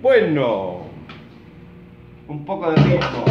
Bueno, un poco de ritmo.